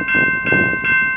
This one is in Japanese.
うん。